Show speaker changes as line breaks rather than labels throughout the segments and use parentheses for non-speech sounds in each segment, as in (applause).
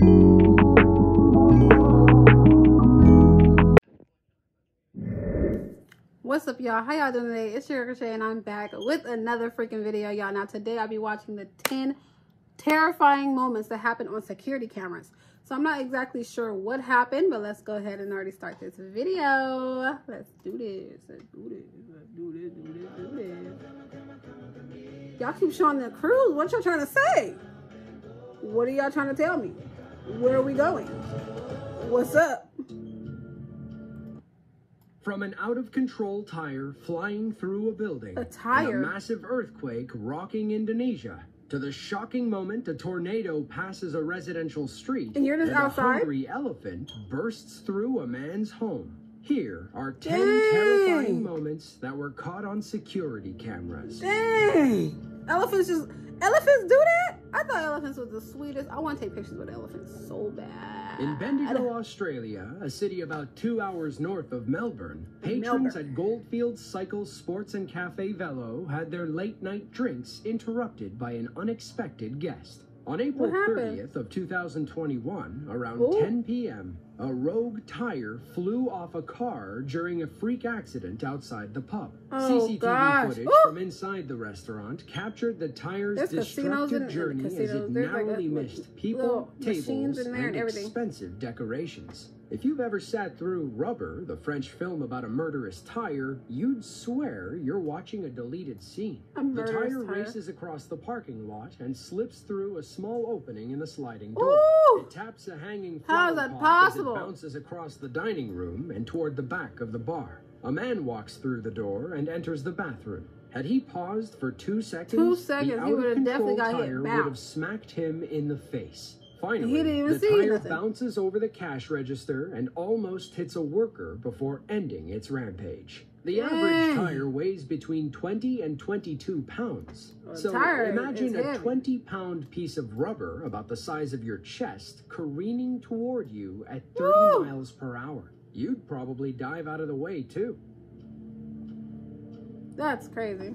What's up, y'all? How y'all doing today? It's your Ricochet, and I'm back with another freaking video, y'all. Now, today I'll be watching the 10 terrifying moments that happened on security cameras. So, I'm not exactly sure what happened, but let's go ahead and already start this video. Let's do this. Let's do this. Let's do this. Do this. Do this. Y'all keep showing the cruise. What y'all trying to say? What are y'all trying to tell me? Where are we going? What's up?
From an out of control tire flying through a building,
A tire?
a massive earthquake rocking Indonesia, to the shocking moment a tornado passes a residential street,
And you're just
a
outside?
hungry elephant bursts through a man's home. Here are 10
Dang.
terrifying moments that were caught on security cameras.
Dang! Elephants just elephants do that? I thought elephants was the sweetest. I want to take pictures with elephants so bad.
In Bendigo, (laughs) Australia, a city about two hours north of Melbourne, patrons
Melbourne.
at Goldfields Cycle Sports and Cafe Velo had their late night drinks interrupted by an unexpected guest. On April 30th of 2021, around
Ooh.
10 p.m., a rogue tire flew off a car during a freak accident outside the pub.
Oh,
CCTV
gosh.
footage
Ooh.
from inside the restaurant captured the tire's
There's
destructive
in-
journey as it
There's
narrowly
like
missed people, tables,
in there and everything.
expensive decorations. If you've ever sat through Rubber, the French film about a murderous tire, you'd swear you're watching a deleted scene.
A
the tire
tire?
races across the parking lot and slips through a small opening in the sliding door.
Ooh!
It taps a hanging
How
flower
is that possible?
Bounces across the dining room and toward the back of the bar. A man walks through the door and enters the bathroom. Had he paused for two seconds,
Two seconds,
the
he would've
out-of-control
definitely got hit.
tire would have smacked him in the face. Finally,
He didn't even
the
see
tire
nothing.
bounces over the cash register and almost hits a worker before ending its rampage. The average tire weighs between 20 and 22 pounds. So imagine a
heavy.
20 pound piece of rubber about the size of your chest careening toward you at 30
Woo!
miles per hour. You'd probably dive out of the way too.
That's crazy.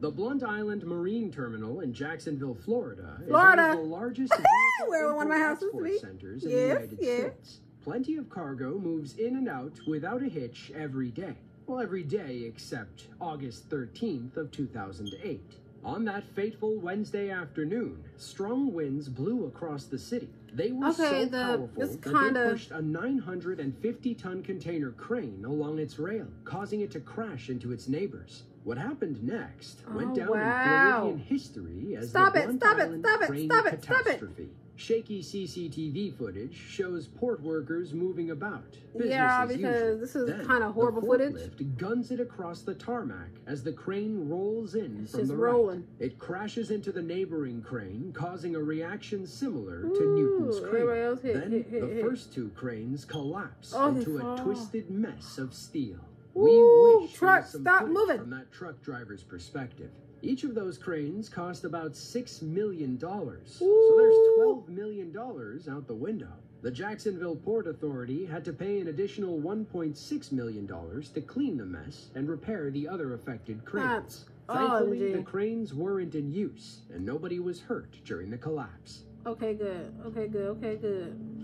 The Blount Island Marine Terminal in Jacksonville, Florida, is one of the largest (laughs)
Where one of my houses
export centers in
Yes,
the United
yes.
States. Plenty of cargo moves in and out without a hitch every day. Well, every day except August 13th of 2008. On that fateful Wednesday afternoon, strong winds blew across the city. They were so
Okay, the-
powerful that they
kinda-
pushed a 950-ton container crane along its rail, causing it to crash into its neighbors. What happened next oh, went
Oh,
down
wow.
in Floridian history as
Stop
the
it,
Blount
stop it,
Island
stop it, stop it, stop it.
catastrophe. Shaky CCTV footage shows port workers moving about. Business
Yeah, because this is
Then,
kinda horrible
the
footage.
forklift guns it across the tarmac as the crane rolls in
It's
from the
rolling.
right. It crashes into the neighboring crane, causing a reaction similar to Newton's crane.
hit,
then
hit, hit,
the first two cranes collapse
Oh,
into a twisted mess of steel.
Ooh,
we wish
truck, stop moving.
from that truck driver's perspective. Each of those cranes cost about six million dollars. So there's twelve million dollars out the window. The Jacksonville Port Authority had to pay an additional $1.6 million to clean the mess and repair the other affected cranes.
That's
Thankfully,
OMG.
the cranes weren't in use and nobody was hurt during the collapse.
Okay, good. Okay, good. Okay, good.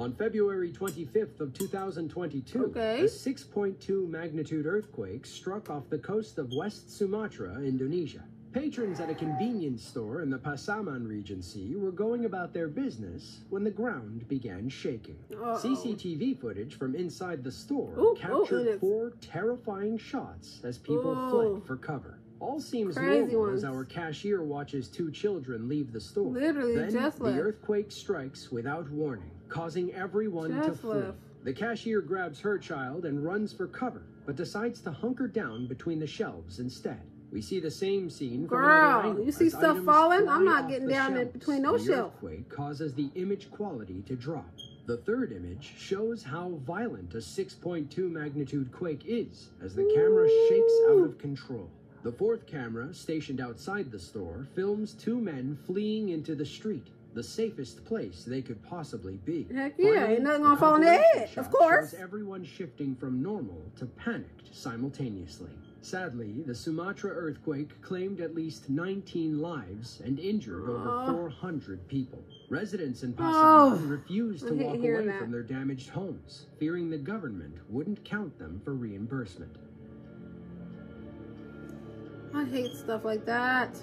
On February 25th of 2022,
Okay.
a 6.2 magnitude earthquake struck off the coast of West Sumatra, Indonesia. Patrons at a convenience store in the Pasaman Regency were going about their business when the ground began shaking.
Uh-oh.
CCTV footage from inside the store
Ooh,
captured four terrifying shots as people fled for cover. All seems
Crazy
normal
ones.
as our cashier watches two children leave the store.
Literally
then the earthquake strikes without warning, causing everyone to flee.
left.
The cashier grabs her child and runs for cover, but decides to hunker down between the shelves instead. We see the same scene
Girl, you see
as
stuff falling? I'm not getting down in between those
the
shelves.
earthquake causes the image quality to drop. The third image shows how violent a 6.2 magnitude quake is as the camera shakes out of control. The fourth camera, stationed outside the store, films two men fleeing into the street, the safest place they could possibly be.
Heck yeah, ain't nothing gonna fall on their head, of course.
everyone shifting from normal to panicked simultaneously. Sadly, the Sumatra earthquake claimed at least 19 lives and injured over uh-huh.
Oh.
400 people. Residents in
Oh.
Pasaman refused to walk away
that.
from their damaged homes, fearing the government wouldn't count them for reimbursement.
I hate stuff like that.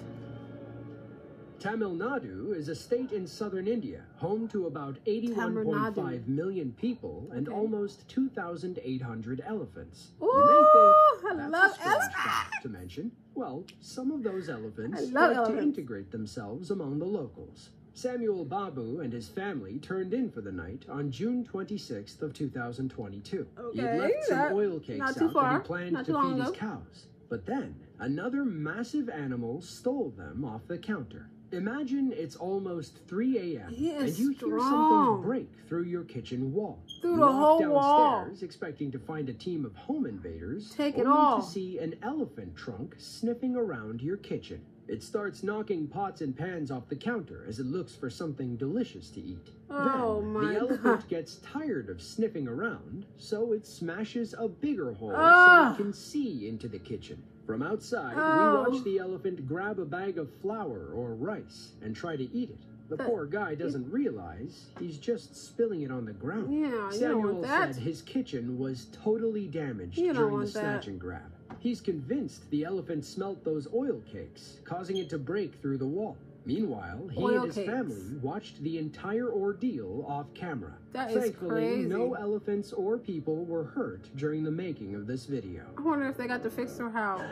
Tamil Nadu is a state in southern India, home to about
Tamil
81.5
Nadu.
people and
Okay.
almost 2,800 elephants.
Ooh,
you may
I
think that's
love
a strange
elephants.
fact to mention. Well, some of those elephants
I
like to integrate themselves among the locals. Samuel Babu and his family turned in for the night on June 26th of 2022. Okay, He had left some oil cakes out that he planned
not
to feed his cows. But then, another massive animal stole them off the counter. Imagine it's almost 3 a.m. And you hear something break through your kitchen wall.
Through
You
the whole wall.
downstairs expecting to find a team of home invaders,
Take it
only
all.
to see an elephant trunk sniffing around your kitchen. It starts knocking pots and pans off the counter as it looks for something delicious to eat.
Oh
then,
my
the elephant
God.
gets tired of sniffing around, so it smashes a bigger hole
Ah.
so it can see into the kitchen. From outside,
Oh.
we watch the elephant grab a bag of flour or rice and try to eat it. The
But-
poor guy doesn't realize he's just spilling it on the ground.
Yeah, you don't
Samuel
want that.
said his kitchen was totally damaged during the
that.
snatch and grab. He's convinced the elephant smelt those oil cakes, causing it to break through the wall. Meanwhile, he
Oil
and his
cakes.
family watched the entire ordeal off camera.
That is
Thankfully,
crazy.
no elephants or people were hurt during the making of this video.
I wonder if they got to fix their house.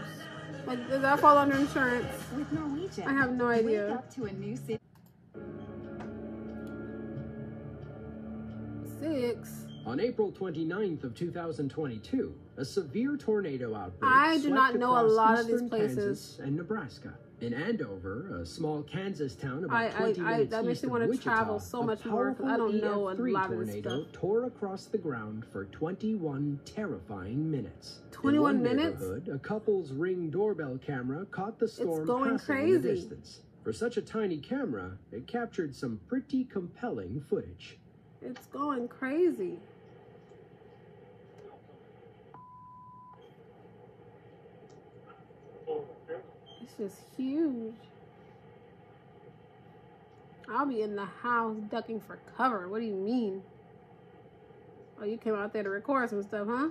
Like, does that fall under insurance?
With Norwegian,
I have no idea.
Wake up to a new city.
Six.
On April 29th of 2022, a severe tornado outbreak
I do not know a lot of these places.
Kansas and Nebraska. In Andover, a small Kansas town about
I- I-
20
I-
minutes
that makes
east
me
of
wanna
Wichita,
travel so much more 'cause I don't know a
EF3
lot of this
tornado
stuff.
tore across the ground for 21 terrifying minutes.
21
in one
minutes?
a couple's ring doorbell camera caught the storm
going
passing in the distance. For such a tiny camera, it captured some pretty compelling footage.
It's going crazy. It's just huge. I'll be in the house ducking for cover. What do you mean? Oh, you came out there to record some stuff, huh?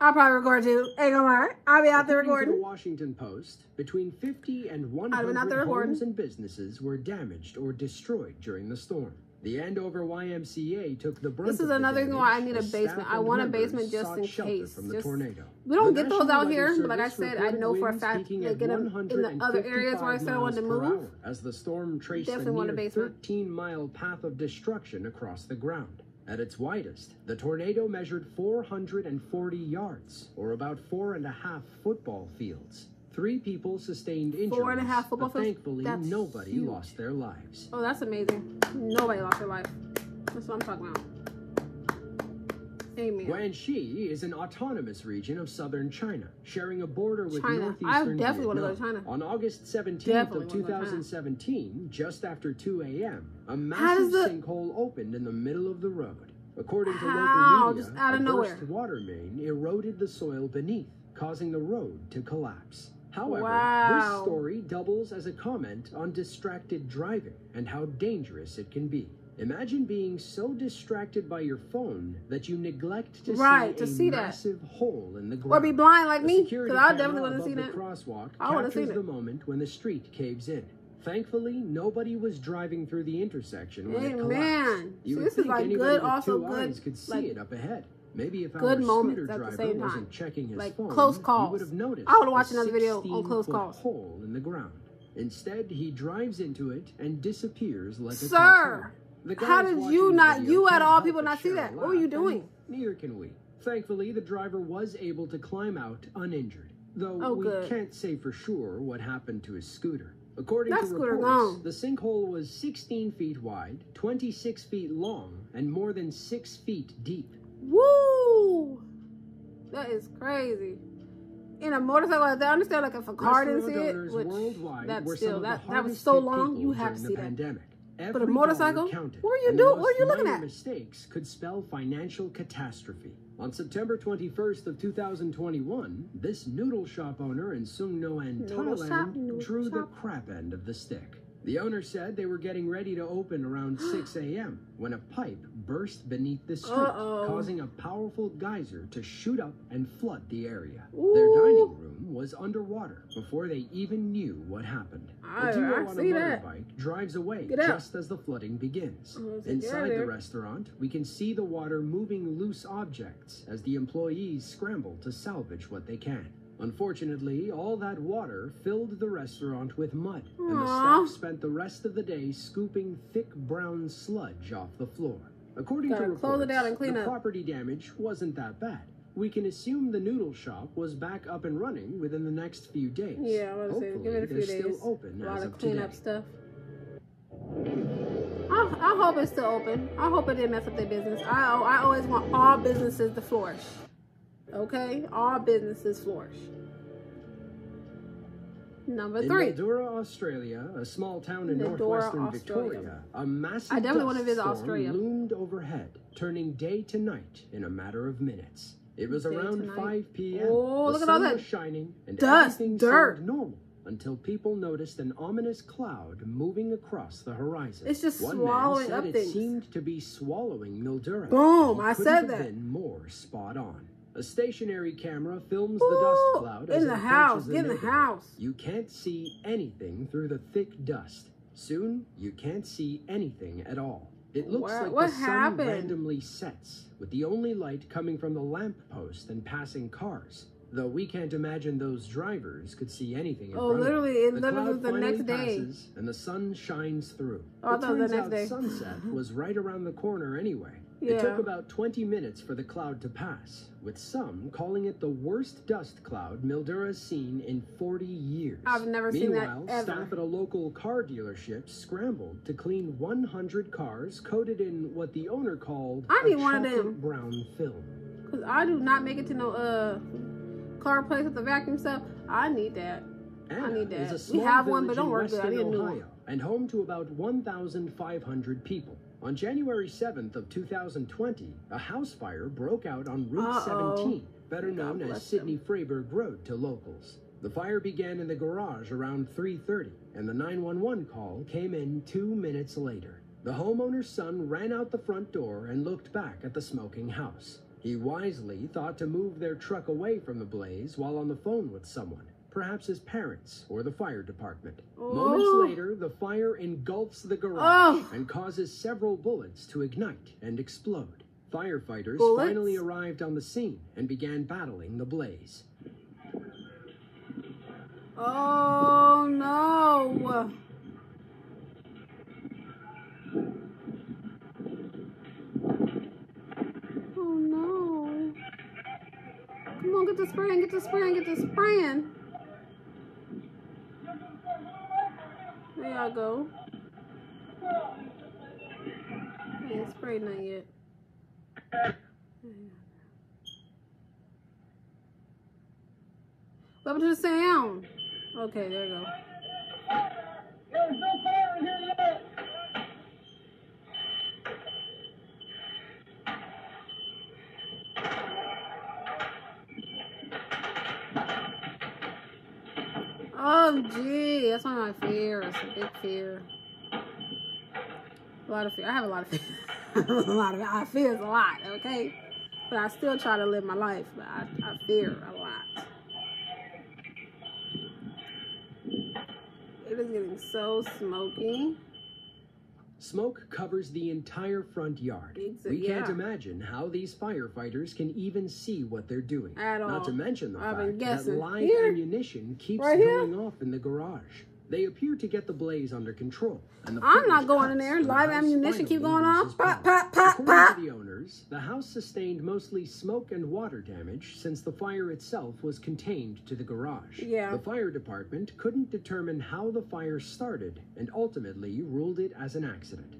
I'll probably record too. Ain't gonna lie. I'll be out there
According to
recording.
the Washington Post, between 50 and 100
out there recording.
homes and businesses were damaged or destroyed during the storm. The Andover YMCA took the brunt
This is another reason why I need a
as
basement. I want a basement just in case.
From the
Just-
tornado.
We don't
The
get those out here, but like I said, I know for a fact
peaking
like
at
in, the other areas where I
155
said I wanted to move.
hour As the storm traced
Definitely
a
want a basement.
13 mile path of destruction across the ground. At its widest, the tornado measured 440 yards, or about four and a half football fields. Three people sustained injuries,
Four and a half football fields?
thankfully
That's
nobody
huge.
lost their lives.
Oh, that's amazing. Nobody lost their life. That's what I'm talking about. Amen.
Guangxi is an autonomous region of southern China, sharing a border with
China.
northeastern
I definitely wanna go to
Vietnam.
China.
On August 17th
Definitely
of
wanna go to China.
2017, just after 2 a.m., a massive
the-
sinkhole opened in the middle of the road. According to
How?
local media,
Just out of
a
nowhere.
burst water main eroded the soil beneath, causing the road to collapse. However,
Wow.
this story doubles as a comment on distracted driving and how dangerous it can be. Imagine being so distracted by your phone that you neglect to
Right,
see
to
a
see that.
massive hole in the ground.
Or be blind like me, because I definitely want to see
the
that.
crosswalk
I wanna see
captures
that.
the moment when the street caves in. Thankfully, nobody was driving through the intersection when it collapsed. You would
this is like good, also good,
could see
like,
it up ahead. Maybe if
good
our
moments at the
driver
same
wasn't
time.
checking his
Like
phone,
close calls.
would have noticed
I wanna watch another video on close
16-foot
calls.
hole in the ground. Instead, he drives into it and disappears like a
Sir, how did you not- you of all people not see that? What were you doing?
Neither can we. Thankfully, the driver was able to climb out uninjured, though
Oh,
we
good.
can't say for sure what happened to his scooter. According to
scooter
reports,
gone.
the sinkhole was 16 feet wide, 26 feet long, and more than 6 feet deep.
Woo! That is crazy. In a motorcycle like that, I understand like if a car didn't see it, which that's still that that was so long. You have to see
the
that.
pandemic. Every
But a motorcycle?
counted,
What are you doing? What are you looking at?
Mistakes could spell financial catastrophe. On September 21st of 2021, this noodle shop owner in Sungnoan,
Noodle
Thailand,
shop,
drew the crap end of the stick. The owner said they were getting ready to open around (gasps) 6 a.m. when a pipe burst beneath the street,
Uh-oh.
causing a powerful geyser to shoot up and flood the area. Their dining room was underwater before they even knew what happened.
I-
the duo
I
on a
see that.
motorbike drives away just as the flooding begins.
Oh,
Inside the restaurant, we can see the water moving loose objects as the employees scramble to salvage what they can. Unfortunately, all that water filled the restaurant with mud, and the staff spent the rest of the day scooping thick brown sludge off the floor. According
Gotta
to reports,
close it down and clean
the
up.
property damage wasn't that bad. We can assume the noodle shop was back up and running within the next few days.
Yeah, I was say, give it a few days.
still open
a lot of
of today.
cleanup stuff. I, I hope it's still open. I hope it didn't mess up their business. I I always want all businesses to flourish. Okay, all businesses flourish. Number
In
three.
Mildura, Australia, a small town in
Mildura,
northwestern
Australia.
Victoria, a massive
I definitely
dust
wanna visit
storm
Australia.
loomed overhead, turning day to night in a matter of minutes. It was
Day
around 5 p.m.
Oh,
the
look at all that
was shining, and
dust,
everything
dirt.
seemed normal until people noticed an ominous cloud moving across the horizon.
It's just
One
swallowing
man
up
said it
things.
seemed to be swallowing Mildura.
Boom, I said
have
that.
Been more spot on. A stationary camera films the dust cloud as
in the house, in the house.
You can't see anything through the thick dust. Soon, you can't see anything at all. It looks like
what
the sun randomly sets, with the only light coming from the lamppost and passing cars. Though we can't imagine those drivers could see anything in
Oh,
front of them.
literally,
The
literally the next day.
passes, and the sun shines through.
Oh,
it
was the next
out
day.
sunset (laughs) was right around the corner anyway. It took about 20 minutes for the cloud to pass, with some calling it the worst dust cloud Mildura's seen in 40 years.
I've never seen that
Meanwhile,
ever.
staff at a local car dealership scrambled to clean 100 cars coated in what the owner called
I
a
need one of them.
brown film.
Cause I do not make it to no uh car place with the vacuum stuff. I need that.
Anna
need that. We have one, but don't work good. I need a new one.
And home to about 1,500 people. On January 7th of 2020, a house fire broke out on Route
Uh-oh.
17, better known as Sydney Freiburg Road to locals. The fire began in the garage around 3:30, and the 911 call came in 2 minutes later. The homeowner's son ran out the front door and looked back at the smoking house. He wisely thought to move their truck away from the blaze while on the phone with someone, perhaps his parents or the fire department. Moments
Oh.
later, the fire engulfs the garage
Oh.
and causes several bullets to ignite and explode. Firefighters
Bullets?
finally arrived on the scene and began battling the blaze.
Oh no. Oh no. Come on, get the spraying, get the spraying, get the spraying. There y'all go. I ain't sprayed none yet. Happened to the sound? Okay, there you go.
There's no fire in here yet.
Oh, gee, that's one of my fears. A big fear. A lot of fear. I have a lot of fear. (laughs) a lot of I fear a lot. Okay, but I still try to live my life. But I, I fear a lot. It is getting so smoky.
Smoke covers the entire front yard.
Exa-
we can't imagine how these firefighters can even see what they're doing.
At all.
Not to mention the
I've
fact that live
Here.
ammunition keeps
Right
going off in the garage. They appear to get the blaze under control. And the
I'm not going in there.
when the
Live ammunition keep going off. Pop, pop, pop,
According
pop.
to the owners, the house sustained mostly smoke and water damage since the fire itself was contained to the garage.
Yeah.
The fire department couldn't determine how the fire started and ultimately ruled it as an accident.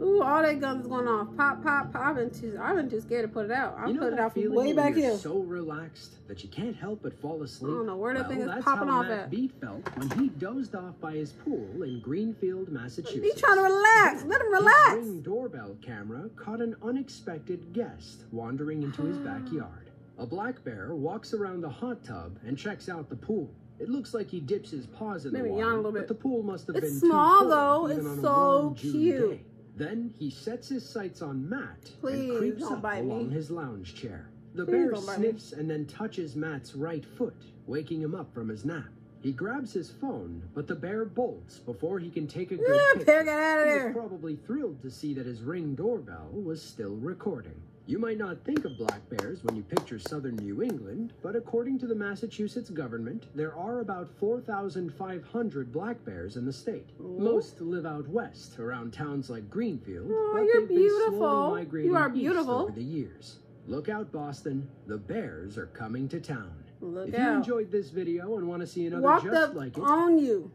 Ooh, all that guns is going off. Pop, pop, pop. I've been too, I've been too scared to put it out. I'm
you know
putting it out from way back
you're
here.
so relaxed that you can't help but fall asleep?
I don't know where that
well,
thing is popping off
Matt
at.
Beat felt when he dozed off by his pool in Greenfield, Massachusetts.
He's trying to relax. Let him
His
relax.
Ring doorbell camera caught an unexpected guest wandering into his (gasps) backyard. A black bear walks around the hot tub and checks out the pool. It looks like he dips his paws in
Made
the water,
yawn a little
but the pool must have
It's
been
small,
too cold,
though. It's so cute.
day. Then he sets his sights on Matt
Please
and creeps up
bite me.
along his lounge chair. The
Please
bear
don't me.
sniffs and then touches Matt's right foot, waking him up from his nap. He grabs his phone, but the bear bolts before he can take a good
Yeah,
picture.
bear, get out of
He was
there.
probably thrilled to see that his ring doorbell was still recording. You might not think of black bears when you picture southern New England, but according to the Massachusetts government, there are about 4,500 black bears in the state.
Ooh.
Most live out west, around towns like Greenfield,
Oh,
but
you're
they've been slowly
beautiful.
migrating
You are beautiful.
over the years. Look out, Boston. The bears are coming to town.
Look
if you enjoyed this video and want to see another
Walked
just like it,
on you.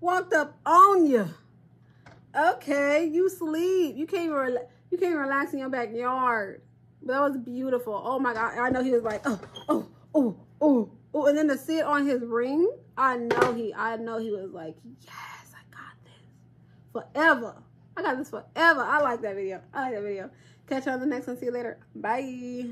Walked up on you. Okay, you sleep. You can't even you can't even relax in your backyard. But that was beautiful. Oh my god! I know he was like, oh, oh, oh, oh, oh, and then to see it on his ring, I know he, I know he was like, yes, I got this forever. I got this forever. I like that video. I like that video. Catch you on the next one. See you later. Bye.